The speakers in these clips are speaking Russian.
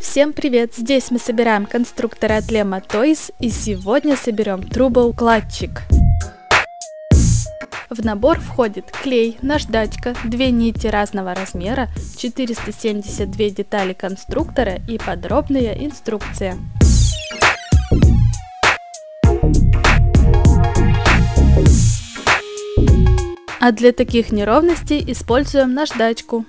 Всем привет! Здесь мы собираем конструкторы от Lema Toys и сегодня соберем трубоукладчик. В набор входит клей, наждачка, две нити разного размера, 472 детали конструктора и подробная инструкция. А для таких неровностей используем наждачку.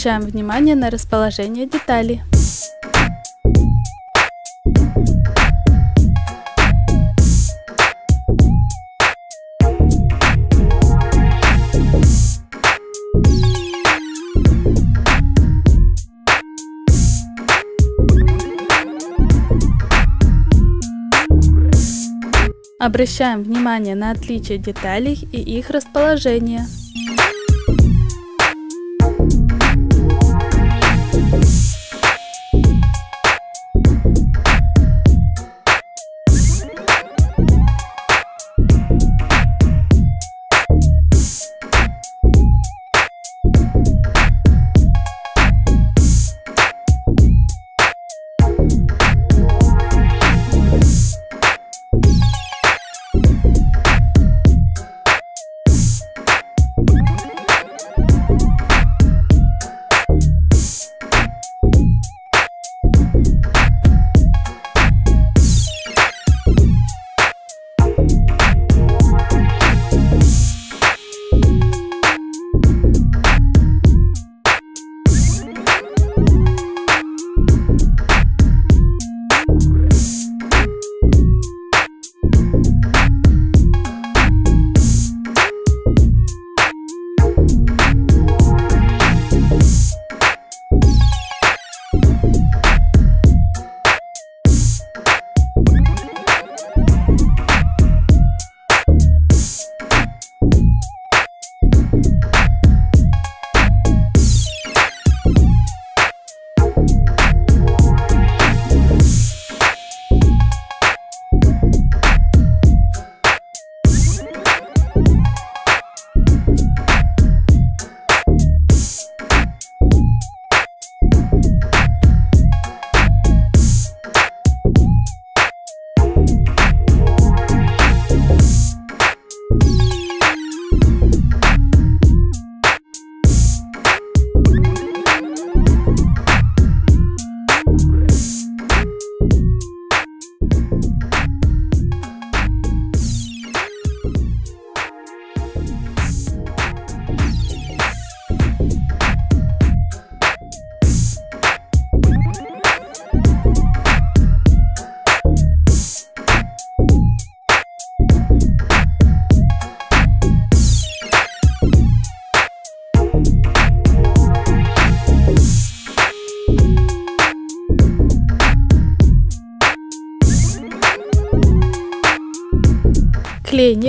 Обращаем внимание на расположение деталей. Обращаем внимание на отличие деталей и их расположение.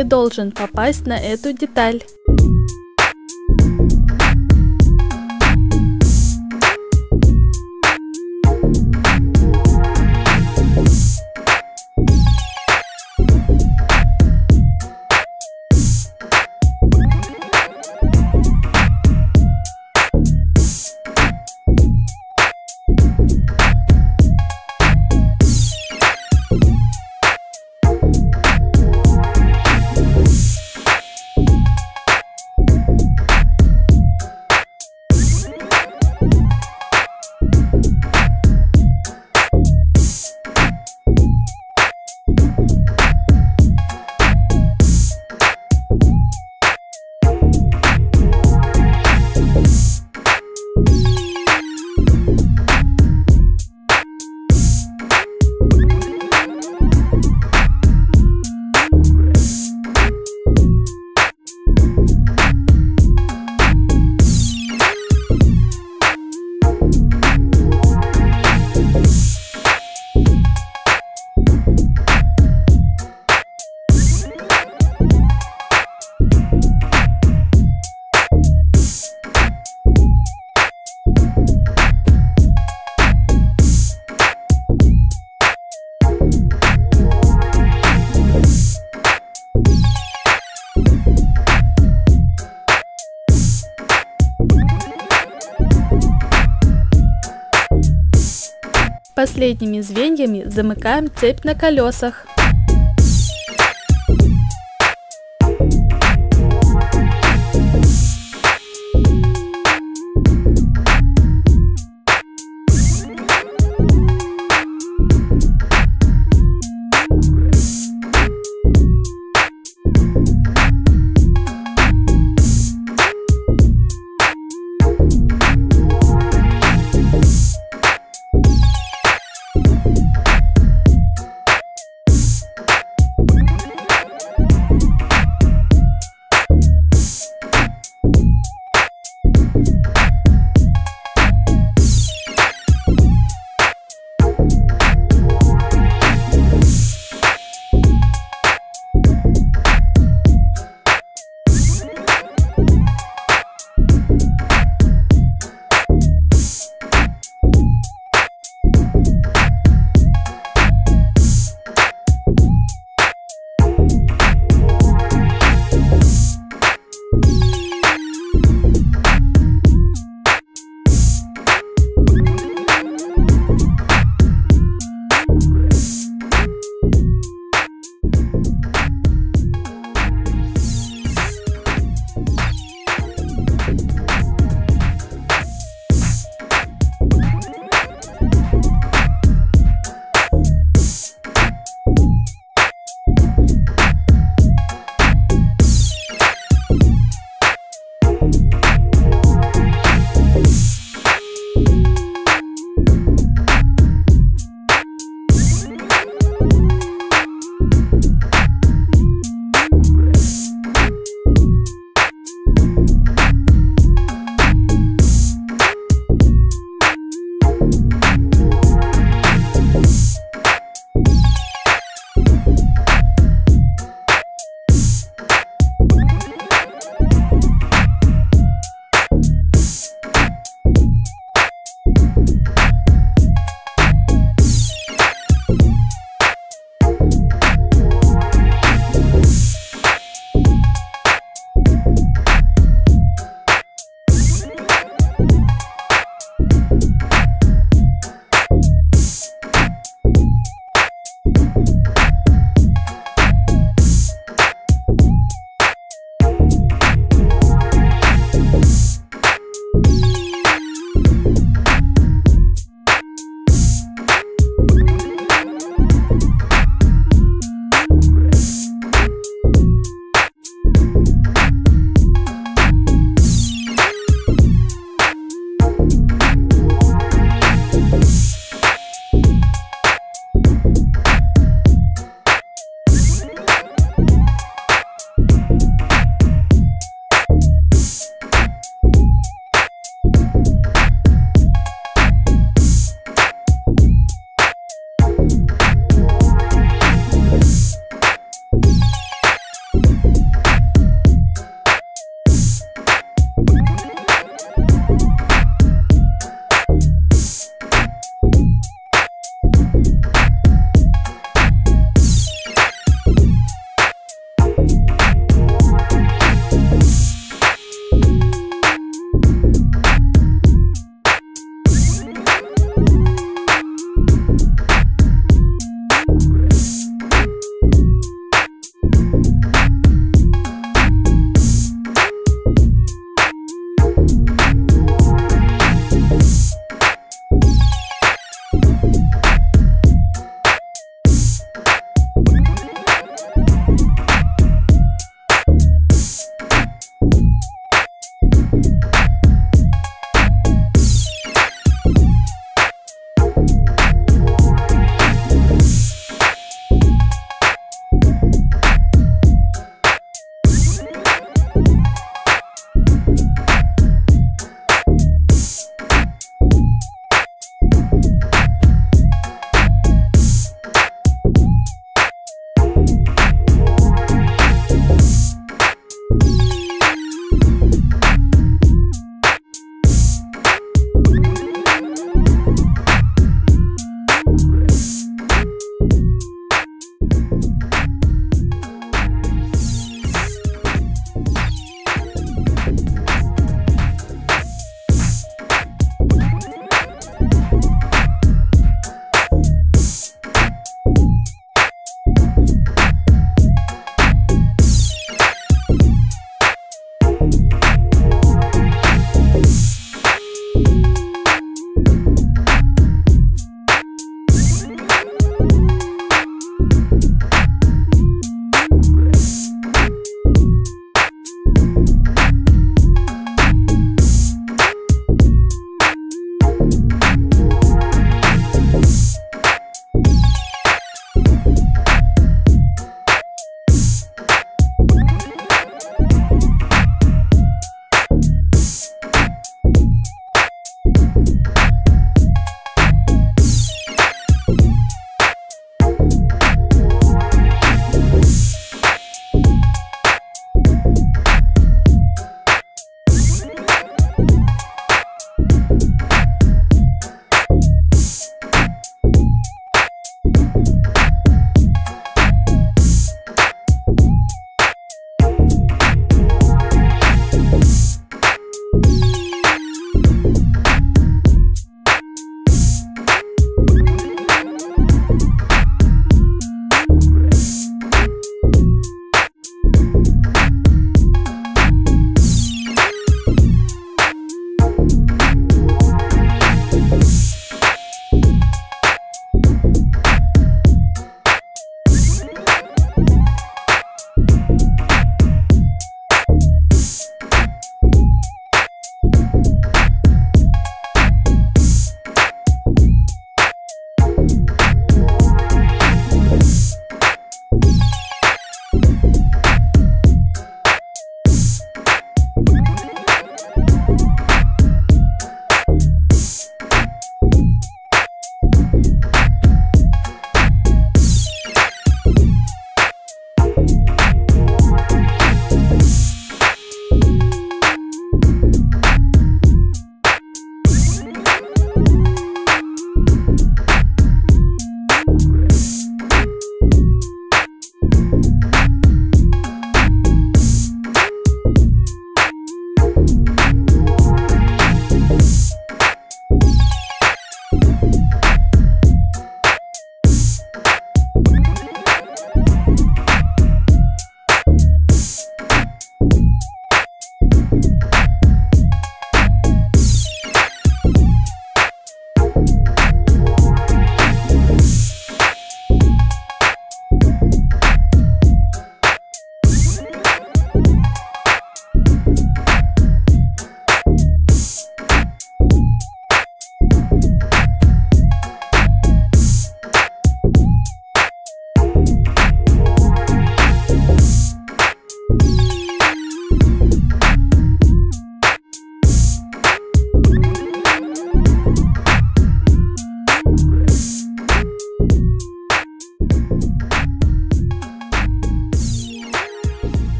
Не должен попасть на эту деталь. Последними звеньями замыкаем цепь на колесах.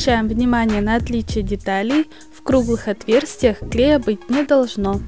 Обращаем внимание на отличие деталей, в круглых отверстиях клея быть не должно.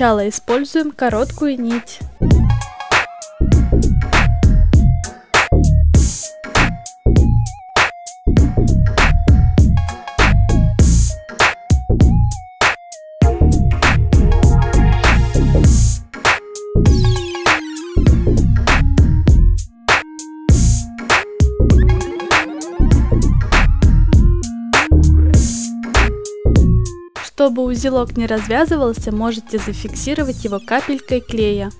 Сначала используем короткую нить. Чтобы узелок не развязывался, можете зафиксировать его капелькой клея.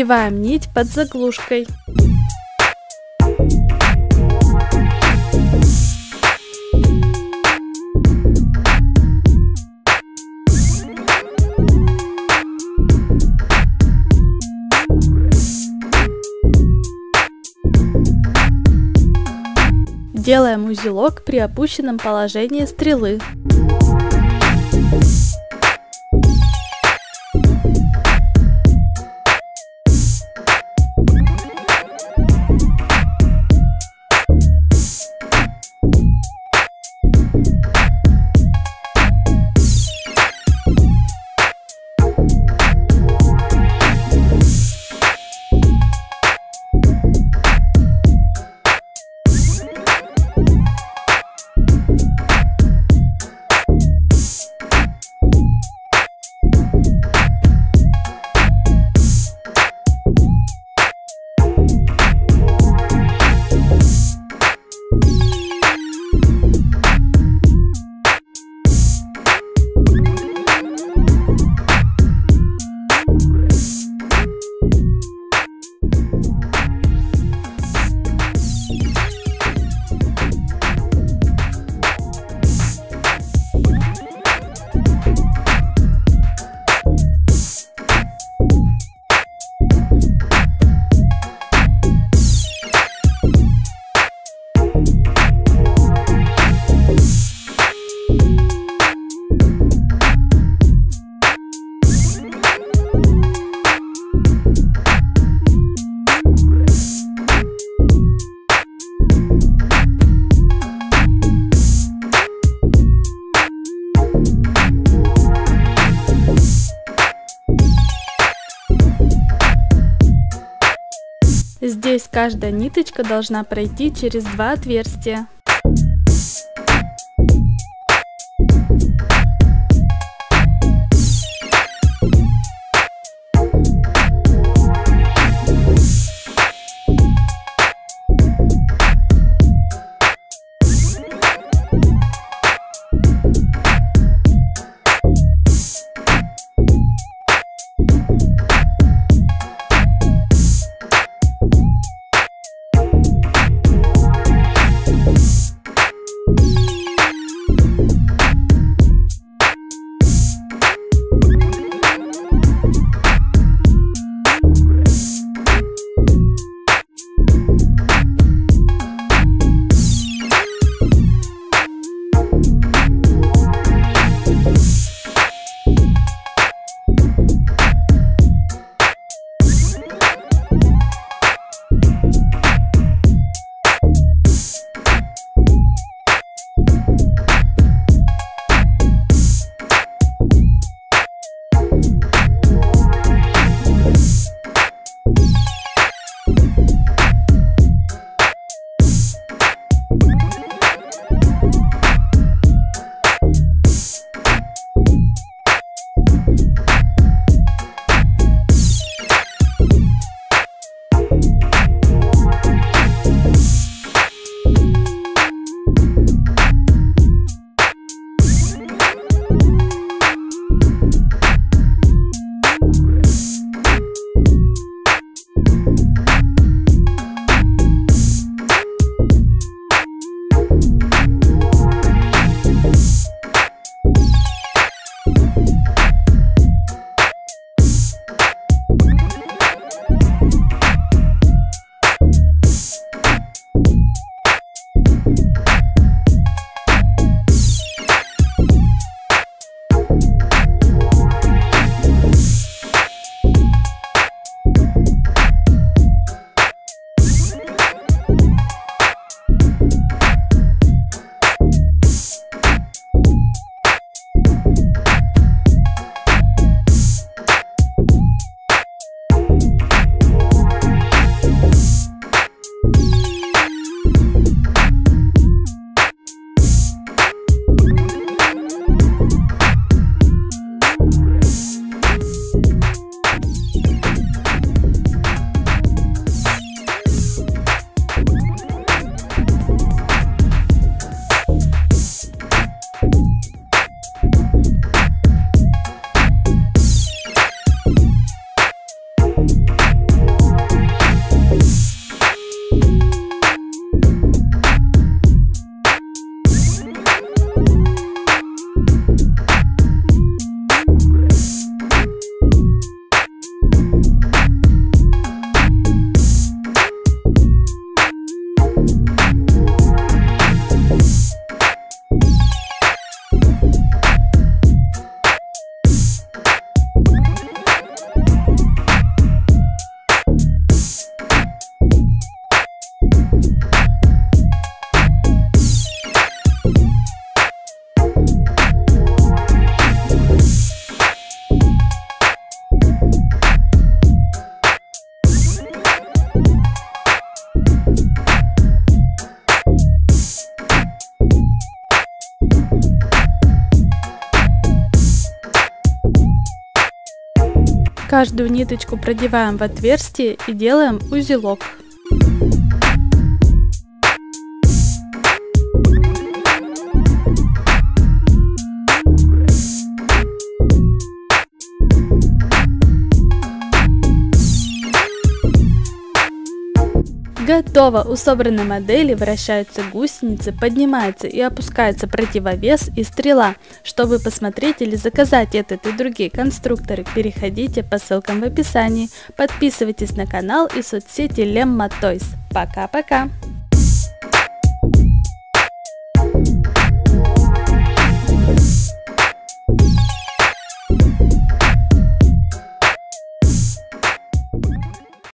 Продеваем нить под заглушкой. Делаем узелок при опущенном положении стрелы. Каждая ниточка должна пройти через два отверстия. Каждую ниточку продеваем в отверстие и делаем узелок. Готово! У собранной модели вращаются гусеницы, поднимается и опускается противовес и стрела. Чтобы посмотреть или заказать этот и другие конструкторы, переходите по ссылкам в описании. Подписывайтесь на канал и соцсети Lemma Toys. Пока-пока!